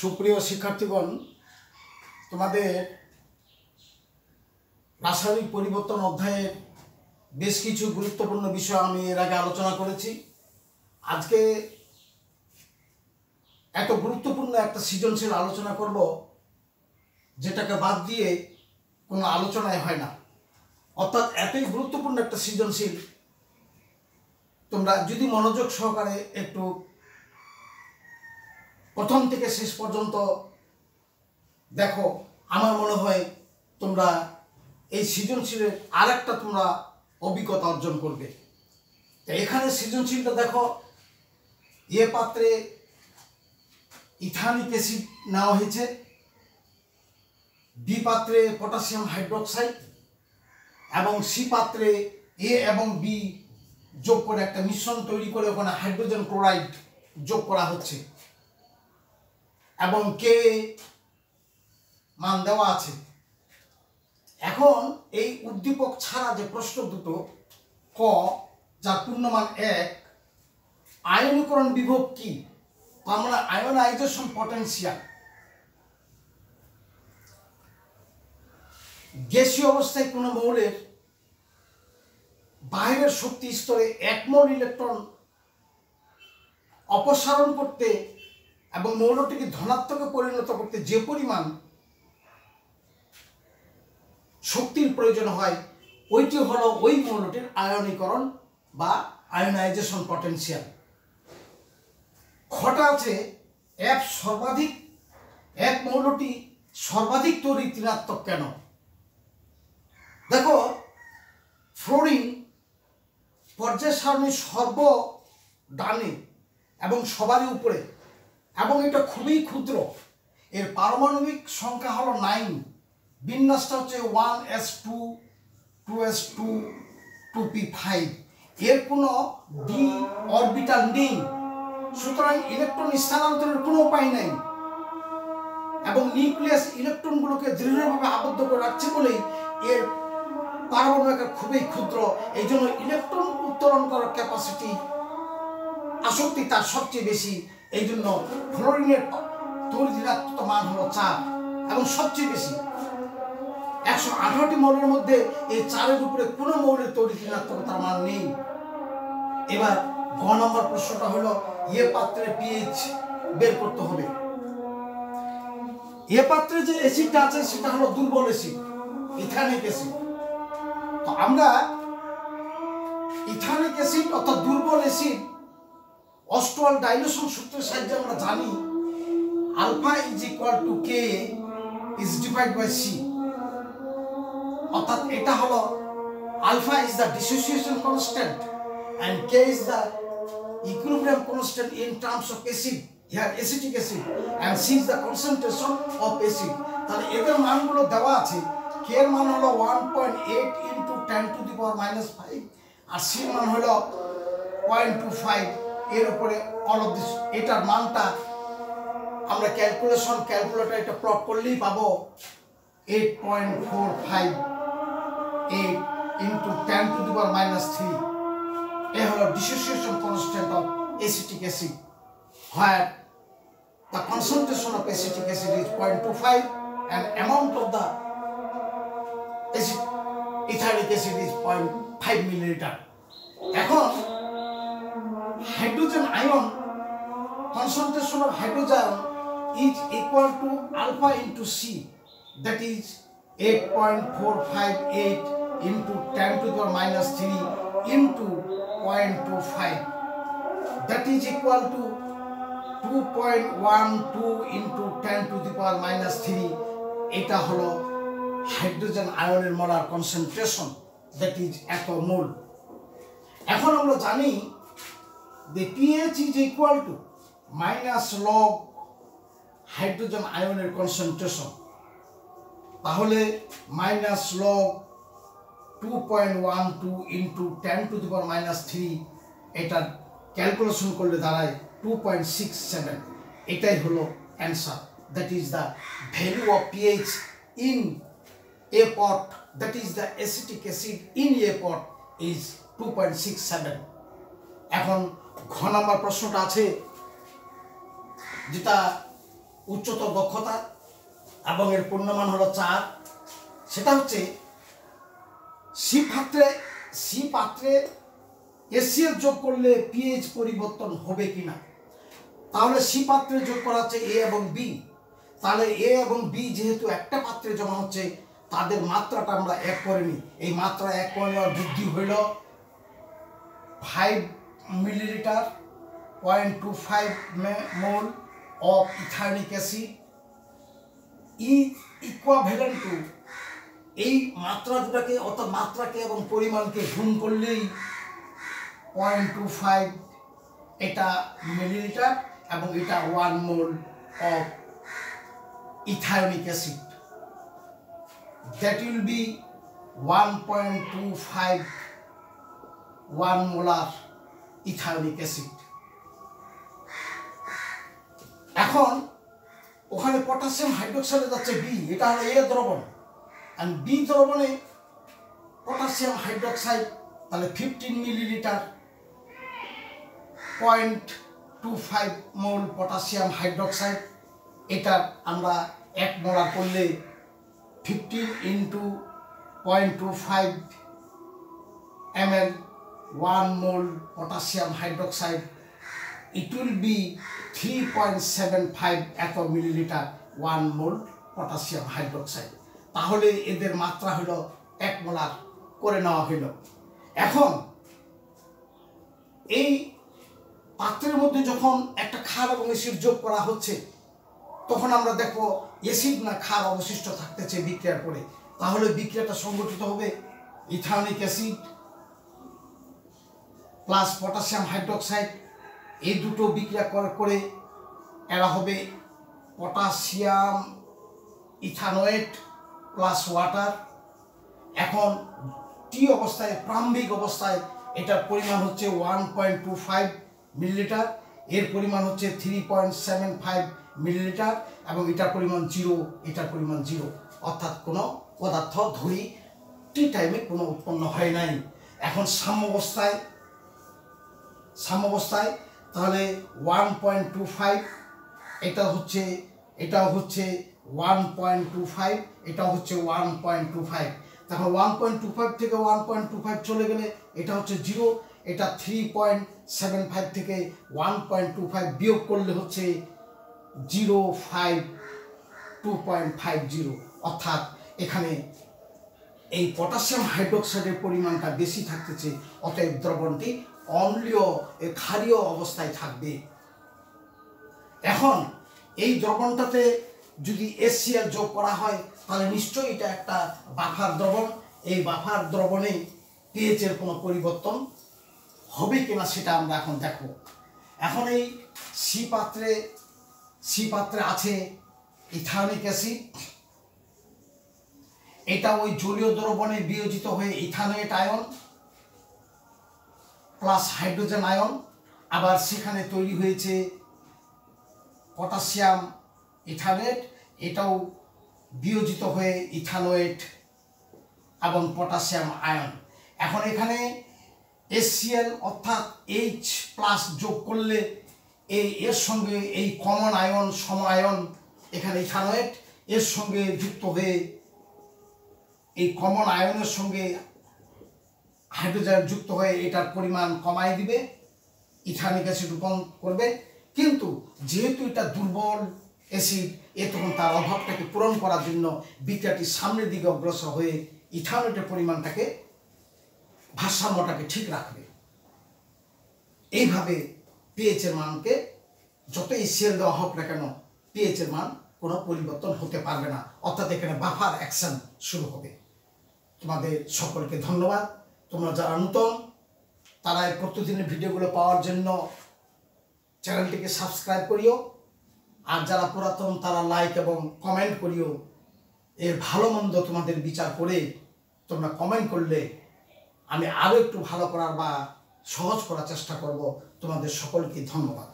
সুপ্রিয় শিক্ষার্থীগণ, তোমাদের রাসায়নিক পরিবর্তন অধ্যায়ের বেশ কিছু গুরুত্বপূর্ণ বিষয় আমি এর আগে আলোচনা করেছি। আজকে এত গুরুত্বপূর্ণ একটা সৃজনশীল আলোচনা করব, যেটাকে বাদ দিয়ে কোনো আলোচনায় হয় না। অর্থাৎ এতই গুরুত্বপূর্ণ একটা সৃজনশীল, তোমরা যদি মনোযোগ সহকারে একটু প্রথম থেকে শেষ পর্যন্ত দেখো, আমার মনে হয় তোমরা এই সৃজনশীলের আর একটা তোমরা অভিজ্ঞতা অর্জন করবে। তো এখানে সৃজনশীলটা দেখো, এ পাত্রে ইথানিক অ্যাসিড নেওয়া হয়েছে, বি পাত্রে পটাশিয়াম হাইড্রোক্সাইড, এবং সি পাত্রে এ এবং বি যোগ করে একটা মিশ্রণ তৈরি করে ওখানে হাইড্রোজেন ক্লোরাইড যোগ করা হচ্ছে। এবং কে মান দেওয়া আছে। এখন এই উদ্দীপক ছাড়া যে প্রশ্ন দুটো, ক, যার পূর্ণমান এক, আয়নীকরণ বিভব কি? তার মানে আয়নাইজেশন পটেন্সিয়াল গ্যাসীয় অবস্থায় কোনো মৌলের বাইরের শক্তি স্তরে এক মোল ইলেকট্রন অপসারণ করতে এবং মৌলটিকে ধনাত্মকে পরিণত করতে যে পরিমাণ শক্তির প্রয়োজন হয়, ওইটি হলো ওই মৌলটির আয়নীকরণ বা আয়নাইজেশন পটেনশিয়াল খটা আছে এক সর্বাধিক, এক মৌলটি সর্বাধিক তৈরি ঋণাত্মক কেন? দেখো, ফ্লোরিন পর্যায় সারণীর সর্ব ডানে এবং সবারই উপরে এবং এটা খুবই ক্ষুদ্র। এর পারমাণবিক সংখ্যা হলো নাইন বিন্যাসটা হচ্ছে one s two two s two two p five এর কোনো ডি অরবিটাল নেই। সুতরাং ইলেকট্রন স্থানান্তরের কোনো উপায় নেই। এবং নিউক্লিয়াস ইলেকট্রনগুলোকে দৃঢ়ভাবে আবদ্ধ করে রাখছে বলেই এর পারমাণবিক খুবই ক্ষুদ্র। এই জন্য ইলেকট্রন উত্তোলন করার ক্যাপাসিটি আসক্তি তার সবচেয়ে বেশি। এই জন্য ফ্লোরিনের তরিদিনাত্মক মান হলো চার, এবং সবচেয়ে বেশি, একশো আঠারোটি মৌলের মধ্যে এই চারের উপরে কোনো মৌলের তরিদিনাত্মকতার মান নেই। এবার গ নম্বর প্রশ্নটা হলো, এ পাত্রে পিএইচ বের করতে হবে। এ পাত্রে যে অ্যাসিডটা আছে, সেটা হলো দুর্বল অ্যাসিড ইথানিক অ্যাসিড তো আমরা ইথানিক অ্যাসিড অর্থাৎ দুর্বল অ্যাসিড অস্ট্রাল ডাইলেশন সূত্রের সাহায্যে আমরা জানি alpha is equal to k is divide by c অর্থাৎ এটা হলো alpha is the dissociation constant and k is the in terms of acid here acetic acid and c is the concentration of acid তাহলে এদের মানগুলো দেওয়া আছে। K এর মান হলো one point eight into ten to the power minus five আর সির মান হলো পয়েন্ট টু ফাইভ এর উপরে অফ দিস এটার মানটা আমরা ক্যালকুলেশন ক্যালকুলেটর এটা প্লট করলেই পাবো eight point four five eight into ten to the minus three এ হলো dissociation constant of acetic acid where the concentration of acetic acid is 0.25 and amount of the acid etheric acid is 0.5 milliliter এখন hydrogen ion concentration of hydrogen is equal to alpha into c that is eight point four five eight into ten to the minus three into point two five that is equal to two point one two into ten to the power minus three এটা হলো hydrogen আয়নের মরার concentration that is এত মূল। এখন আমরা জানি the pH is equal to minus log hydrogen আয়নের কনসেন্ট্রেশন তাহলে minus log two point one two into ten to the power minus three এটা ক্যালকুলেশন করলে দাঁড়ায় টু পয়েন্ট সিক্স সেভেন এটাই হলো answer that is the value of pH in a pot that is the acetic acid in a pot is two point six seven এখন ঘ নম্বর প্রশ্নটা আছে, যেটা উচ্চতর দক্ষতা এবং এর পূর্ণমান হলো চার। সেটা হচ্ছে, সি পাত্রে সি পাত্রে এসিএল যোগ করলে পিএইচ পরিবর্তন হবে কি না তাহলে সি পাত্রে যোগ করা হচ্ছে এ এবং বি। তাহলে এ এবং বি যেহেতু একটা পাত্রে জমা হচ্ছে, তাদের মাত্রাটা আমরা এক করে নিই। এই মাত্রা এক করে নেওয়ার বৃদ্ধি হইল five millilitre point two five mole of ethanoic acid E equivalent to এই মাত্রা দুটাকে, অর্থাৎ মাত্রাকে এবং পরিমাণকে গুণ করলেই পয়েন্ট টু ফাইভ এটা মিলিলিটার এবং এটা one mole of ethanoic acid. That will be one point two five one molar ethanoic acid. এখন ওখানে পটাশিয়াম হাইড্রোক্সাইডে যাচ্ছে বি এটা হলো এ দ্রবণ। আর বি দ্রবণে পটাশিয়াম হাইড্রোক্সাইড, তাহলে fifteen millilitre point two five mole potassium hydroxide, এটা আমরা এক মোলার করলে fifteen into point two five m l one mole potassium hydroxide it will be 3.75 এত millilitre one mole potassium hydroxide তাহলে এদের মাত্রা হলো এক মোলার করে নেওয়া হলো। এখন এই পাত্রের মধ্যে যখন একটা ক্ষার এবং এসিড যোগ করা হচ্ছে, তখন আমরা দেখব এসিড না ক্ষার অবশিষ্ট থাকতেছে বিক্রিয়ার পরে। তাহলে বিক্রিয়াটা সংগঠিত হবে ethanoic acid plus potassium hydroxide এই দুটো বিক্রিয়া করে এরা হবে পটাশিয়াম ইথানোয়েট প্লাস ওয়াটার এখন টি অবস্থায়, প্রারম্ভিক অবস্থায় এটার পরিমাণ হচ্ছে one point two five millilitre এর পরিমাণ হচ্ছে three point seven five millilitre এবং এটার পরিমাণ জিরো এটার পরিমাণ জিরো অর্থাৎ কোনো পদার্থ ধরি টি টাইমে কোনো উৎপন্ন হয় নাই। এখন সাম্যাবস্থায় সাম্যাবস্থায়, তাহলে ওয়ান পয়েন্ট টু ফাইভ এটা হচ্ছে এটা হচ্ছে ওয়ান পয়েন্ট টু ফাইভ এটা হচ্ছে ওয়ান পয়েন্ট টু ফাইভ তখন ওয়ান পয়েন্ট টু ফাইভ থেকে ওয়ান পয়েন্ট টু ফাইভ চলে গেলে এটা হচ্ছে জিরো এটা থ্রি পয়েন্ট সেভেন ফাইভ থেকে ওয়ান পয়েন্ট টু ফাইভ বিয়োগ করলে হচ্ছে zero five two point five zero অর্থাৎ এখানে এই পটাশিয়াম হাইড্রোক্সাইডের পরিমাণটা বেশি থাকতেছে, অতএব দ্রবণটি অম্লীয় ক্ষারীয় অবস্থায় থাকবে। এখন, এই দ্রবণটাতে যদি এসিএল যোগ করা হয়, তাহলে নিশ্চয়ই এটা একটা বাফার দ্রবণ। এই বাফার দ্রবণে পিএইচ এর কোনো পরিবর্তন হবে কিনা সেটা আমরা এখন দেখব। এখন এই সি পাত্রে সি পাত্রে আছে ইথানিক অ্যাসিড। এটা ওই জলীয় দ্রবণে বিয়োজিত হয়ে ethanoate ion. Plus hydrogen ion আবার সেখানে তৈরি হয়েছে পটাশিয়াম ইথানেট এটাও বিয়োজিত হয়ে ইথানোয়েট এবং পটাশিয়াম আয়ন এখন এখানে এসিএল অর্থাৎ এইচ প্লাস যোগ করলে এই এর সঙ্গে এই কমন আয়ন সম আয়ন এখানে ইথানোয়েট এর সঙ্গে যুক্ত হয়ে এই কমন আয়নের সঙ্গে হাইড্রোজেন যুক্ত হয়ে এটার পরিমাণ কমাই দিবে, ইথানিক অ্যাসিড রূপান্তর করবে। কিন্তু যেহেতু এটা দুর্বল অ্যাসিড, এ তখন তার অভাবটাকে পূরণ করার জন্য বিক্রিয়াটি সামনের দিকে অগ্রসর হয়ে ইথানোটের পরিমাণটাকে, ভারসাম্যটাকে ঠিক রাখবে। এইভাবে পিএইচ এর মানকে যতই সেল দেওয়া হোক না কেন পিএইচ এর মান কোনো পরিবর্তন হতে পারবে না। অর্থাৎ এখানে বাফার অ্যাকশন শুরু হবে। তোমাদের সকলকে ধন্যবাদ। তোমরা যারা নূতন, তারা এই প্রতিদিনের ভিডিওগুলো পাওয়ার জন্য চ্যানেলটিকে সাবস্ক্রাইব করিও। আর যারা পুরাতন, তারা লাইক এবং কমেন্ট করিও। এর ভালো মন্দ তোমাদের বিচার করে তোমরা কমেন্ট করলে আমি আরও একটু ভালো করার বা সহজ করার চেষ্টা করব। তোমাদের সকলকে ধন্যবাদ।